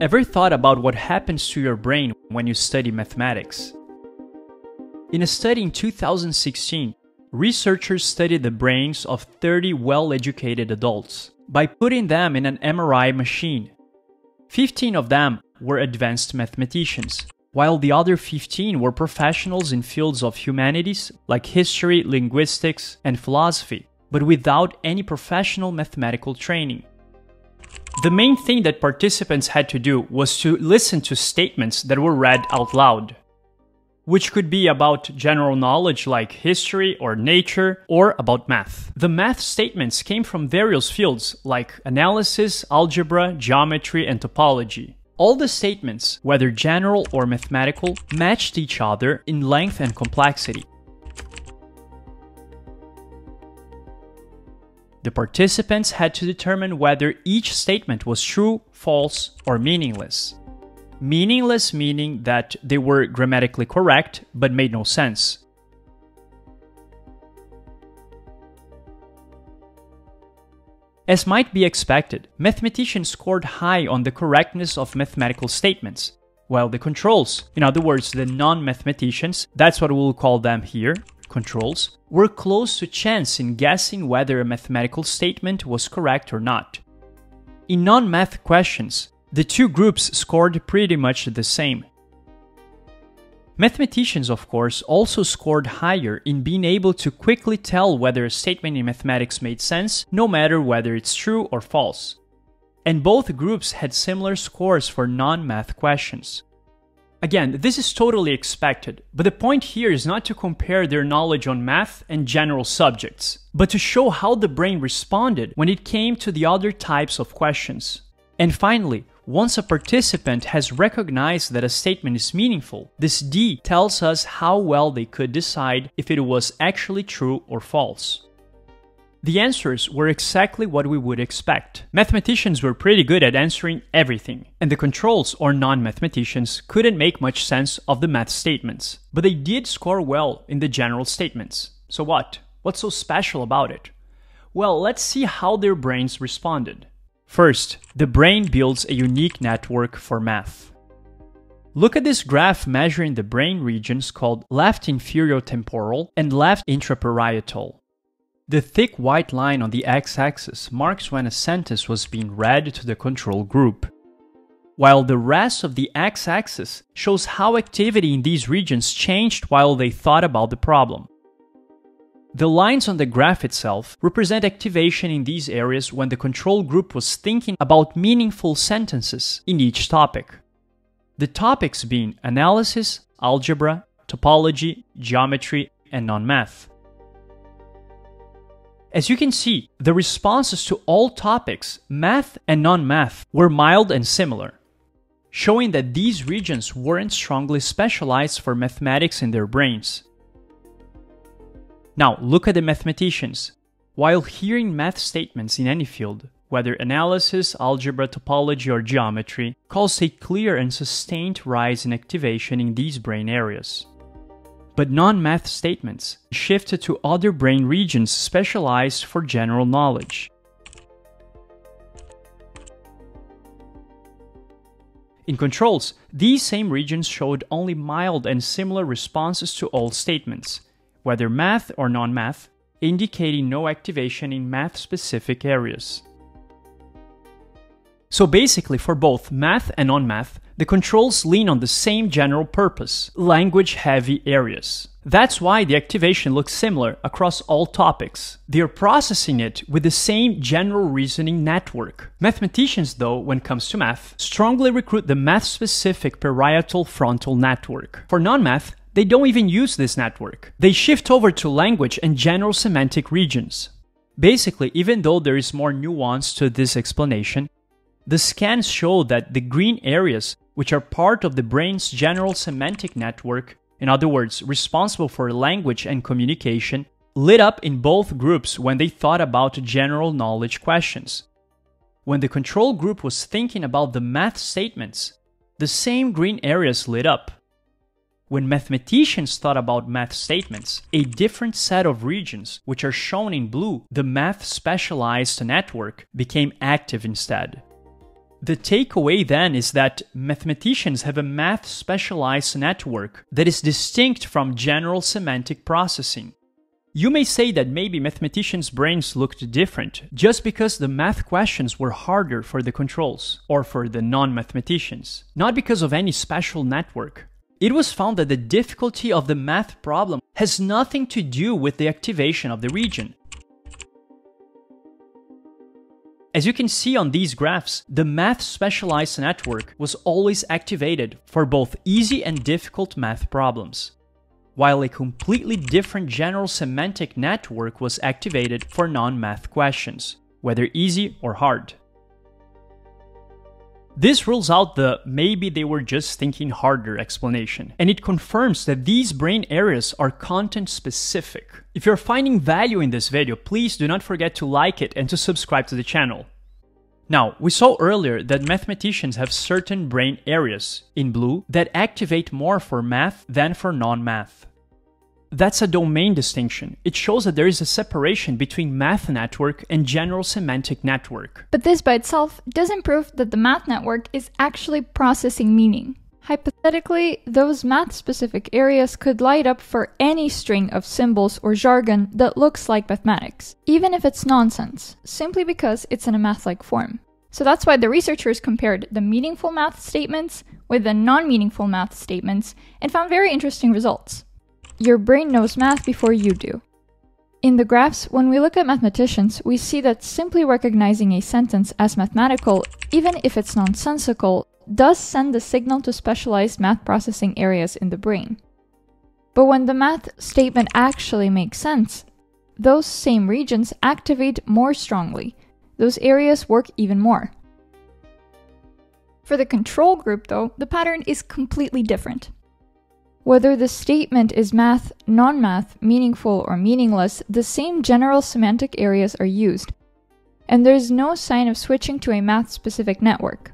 Ever thought about what happens to your brain when you study mathematics? In a study in 2016, researchers studied the brains of 30 well educated adults by putting them in an MRI machine. 15 of them were advanced mathematicians, while the other 15 were professionals in fields of humanities like history, linguistics, and philosophy, but without any professional mathematical training. The main thing that participants had to do was to listen to statements that were read out loud, which could be about general knowledge like history or nature, or about math. The math statements came from various fields like analysis, algebra, geometry, and topology. All the statements, whether general or mathematical, matched each other in length and complexity. The participants had to determine whether each statement was true, false, or meaningless. Meaningless meaning that they were grammatically correct but made no sense. As might be expected, mathematicians scored high on the correctness of mathematical statements, while the controls, in other words, the non-mathematicians, that's what we'll call them here, controls, were close to chance in guessing whether a mathematical statement was correct or not. In non-math questions, the two groups scored pretty much the same. Mathematicians, of course, also scored higher in being able to quickly tell whether a statement in mathematics made sense, no matter whether it's true or false. And both groups had similar scores for non-math questions. Again, this is totally expected, but the point here is not to compare their knowledge on math and general subjects, but to show how the brain responded when it came to the other types of questions. And finally, once a participant has recognized that a statement is meaningful, this D tells us how well they could decide if it was actually true or false. The answers were exactly what we would expect. Mathematicians were pretty good at answering everything, and the controls or non-mathematicians couldn't make much sense of the math statements. But they did score well in the general statements. So what? What's so special about it? Well, let's see how their brains responded. First, the brain builds a unique network for math. Look at this graph measuring the brain regions called left inferior temporal and left intraparietal. The thick white line on the x-axis marks when a sentence was being read to the control group, while the rest of the x-axis shows how activity in these regions changed while they thought about the problem. The lines on the graph itself represent activation in these areas when the control group was thinking about meaningful sentences in each topic. The topics being analysis, algebra, topology, geometry, and non-math. As you can see, the responses to all topics, math and non-math, were mild and similar, showing that these regions weren't strongly specialized for mathematics in their brains. Now, look at the mathematicians. While hearing math statements in any field, whether analysis, algebra, topology, or geometry, caused a clear and sustained rise in activation in these brain areas but non-math statements shifted to other brain regions specialized for general knowledge. In controls, these same regions showed only mild and similar responses to all statements, whether math or non-math, indicating no activation in math-specific areas. So basically, for both math and non-math, the controls lean on the same general purpose, language-heavy areas. That's why the activation looks similar across all topics. They are processing it with the same general reasoning network. Mathematicians, though, when it comes to math, strongly recruit the math-specific parietal frontal network. For non-math, they don't even use this network. They shift over to language and general semantic regions. Basically, even though there is more nuance to this explanation, the scans show that the green areas, which are part of the brain's general semantic network, in other words, responsible for language and communication, lit up in both groups when they thought about general knowledge questions. When the control group was thinking about the math statements, the same green areas lit up. When mathematicians thought about math statements, a different set of regions, which are shown in blue, the math specialized network, became active instead. The takeaway then is that mathematicians have a math specialized network that is distinct from general semantic processing. You may say that maybe mathematicians' brains looked different just because the math questions were harder for the controls or for the non mathematicians, not because of any special network. It was found that the difficulty of the math problem has nothing to do with the activation of the region. As you can see on these graphs, the math specialized network was always activated for both easy and difficult math problems, while a completely different general semantic network was activated for non-math questions, whether easy or hard. This rules out the maybe they were just thinking harder explanation, and it confirms that these brain areas are content specific. If you're finding value in this video, please do not forget to like it and to subscribe to the channel. Now, we saw earlier that mathematicians have certain brain areas, in blue, that activate more for math than for non-math. That's a domain distinction. It shows that there is a separation between math network and general semantic network. But this by itself doesn't prove that the math network is actually processing meaning. Hypothetically, those math-specific areas could light up for any string of symbols or jargon that looks like mathematics, even if it's nonsense, simply because it's in a math-like form. So that's why the researchers compared the meaningful math statements with the non-meaningful math statements and found very interesting results. Your brain knows math before you do. In the graphs, when we look at mathematicians, we see that simply recognizing a sentence as mathematical, even if it's nonsensical, does send a signal to specialized math processing areas in the brain. But when the math statement actually makes sense, those same regions activate more strongly. Those areas work even more. For the control group, though, the pattern is completely different. Whether the statement is math, non math, meaningful, or meaningless, the same general semantic areas are used, and there's no sign of switching to a math specific network.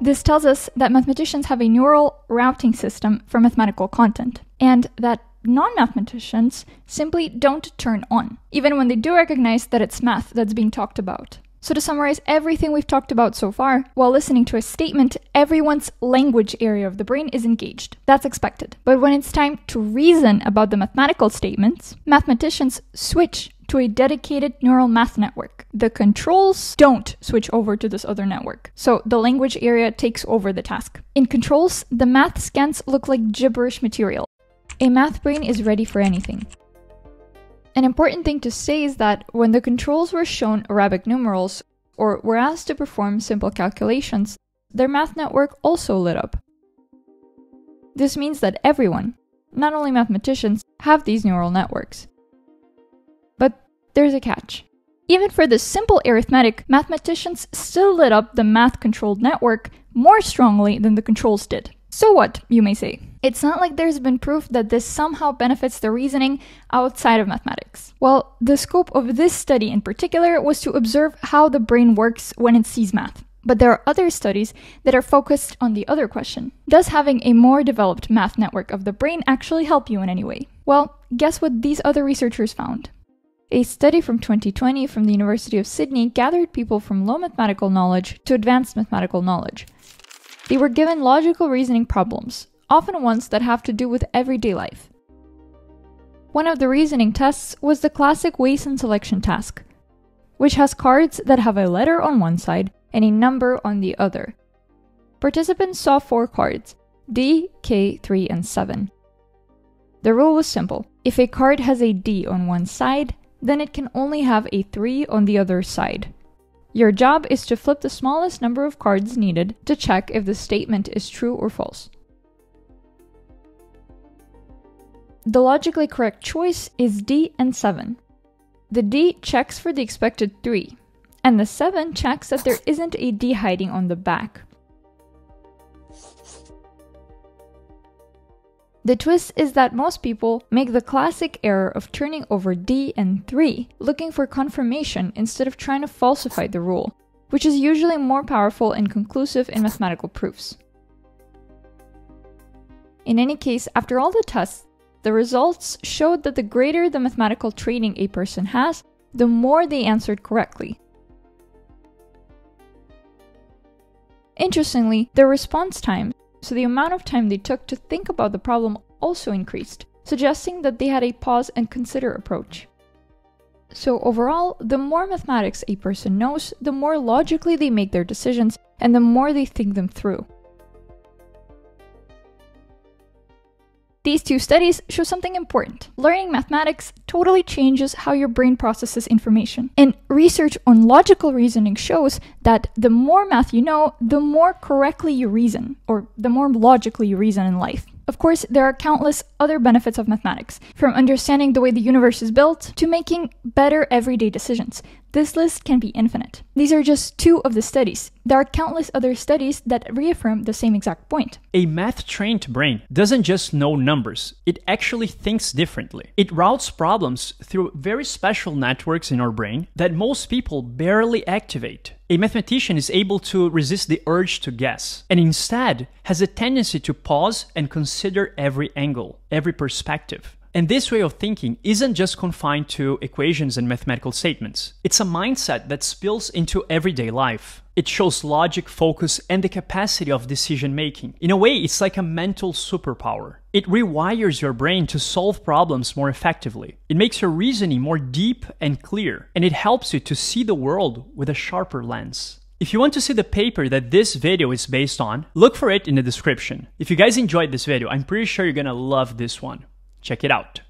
This tells us that mathematicians have a neural routing system for mathematical content, and that non mathematicians simply don't turn on, even when they do recognize that it's math that's being talked about. So, to summarize everything we've talked about so far, while listening to a statement, everyone's language area of the brain is engaged. That's expected. But when it's time to reason about the mathematical statements, mathematicians switch to a dedicated neural math network. The controls don't switch over to this other network. So the language area takes over the task. In controls, the math scans look like gibberish material. A math brain is ready for anything. An important thing to say is that when the controls were shown Arabic numerals or were asked to perform simple calculations, their math network also lit up. This means that everyone, not only mathematicians, have these neural networks. But there's a catch. Even for the simple arithmetic, mathematicians still lit up the math controlled network more strongly than the controls did. So what, you may say? It's not like there's been proof that this somehow benefits the reasoning outside of mathematics. Well, the scope of this study in particular was to observe how the brain works when it sees math. But there are other studies that are focused on the other question. Does having a more developed math network of the brain actually help you in any way? Well, guess what these other researchers found? A study from 2020 from the University of Sydney gathered people from low mathematical knowledge to advanced mathematical knowledge. They were given logical reasoning problems, often ones that have to do with everyday life. One of the reasoning tests was the classic Wason selection task, which has cards that have a letter on one side and a number on the other. Participants saw four cards D, K, 3, and 7. The rule was simple if a card has a D on one side, then it can only have a 3 on the other side. Your job is to flip the smallest number of cards needed to check if the statement is true or false. The logically correct choice is D and 7. The D checks for the expected 3, and the 7 checks that there isn't a D hiding on the back. The twist is that most people make the classic error of turning over D and 3, looking for confirmation instead of trying to falsify the rule, which is usually more powerful and conclusive in mathematical proofs. In any case, after all the tests, the results showed that the greater the mathematical training a person has, the more they answered correctly. Interestingly, their response time, so the amount of time they took to think about the problem, also increased, suggesting that they had a pause and consider approach. So, overall, the more mathematics a person knows, the more logically they make their decisions and the more they think them through. These two studies show something important. Learning mathematics totally changes how your brain processes information. And research on logical reasoning shows that the more math you know, the more correctly you reason, or the more logically you reason in life. Of course, there are countless other benefits of mathematics, from understanding the way the universe is built to making better everyday decisions. This list can be infinite. These are just two of the studies. There are countless other studies that reaffirm the same exact point. A math trained brain doesn't just know numbers, it actually thinks differently. It routes problems through very special networks in our brain that most people barely activate. A mathematician is able to resist the urge to guess and instead has a tendency to pause and consider every angle, every perspective. And this way of thinking isn't just confined to equations and mathematical statements. It's a mindset that spills into everyday life. It shows logic, focus, and the capacity of decision making. In a way, it's like a mental superpower. It rewires your brain to solve problems more effectively. It makes your reasoning more deep and clear, and it helps you to see the world with a sharper lens. If you want to see the paper that this video is based on, look for it in the description. If you guys enjoyed this video, I'm pretty sure you're gonna love this one. Check it out.